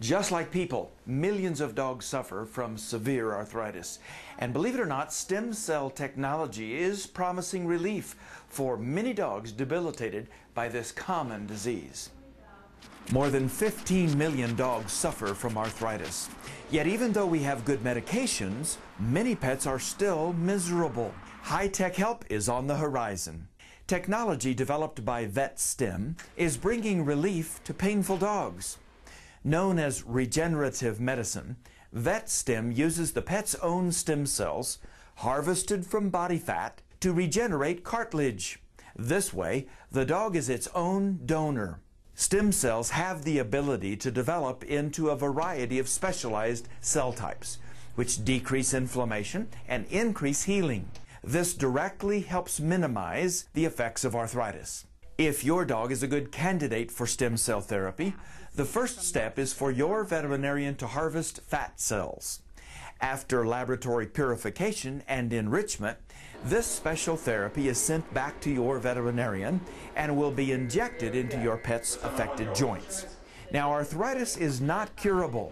Just like people, millions of dogs suffer from severe arthritis. And believe it or not, stem cell technology is promising relief for many dogs debilitated by this common disease. More than 15 million dogs suffer from arthritis. Yet even though we have good medications, many pets are still miserable. High-tech help is on the horizon. Technology developed by VetStem is bringing relief to painful dogs. Known as regenerative medicine, VetStem uses the pet's own stem cells, harvested from body fat, to regenerate cartilage. This way, the dog is its own donor. Stem cells have the ability to develop into a variety of specialized cell types, which decrease inflammation and increase healing. This directly helps minimize the effects of arthritis. If your dog is a good candidate for stem cell therapy, the first step is for your veterinarian to harvest fat cells. After laboratory purification and enrichment, this special therapy is sent back to your veterinarian and will be injected into your pet's affected joints. Now, arthritis is not curable.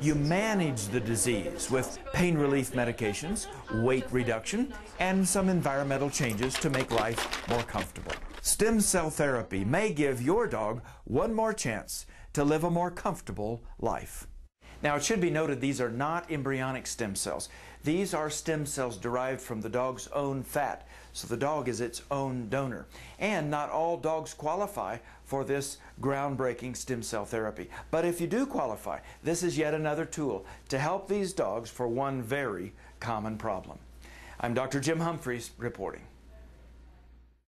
You manage the disease with pain relief medications, weight reduction, and some environmental changes to make life more comfortable. Stem cell therapy may give your dog one more chance to live a more comfortable life. Now, it should be noted these are not embryonic stem cells. These are stem cells derived from the dog's own fat, so the dog is its own donor. And not all dogs qualify for this groundbreaking stem cell therapy. But if you do qualify, this is yet another tool to help these dogs for one very common problem. I'm Dr. Jim Humphries reporting.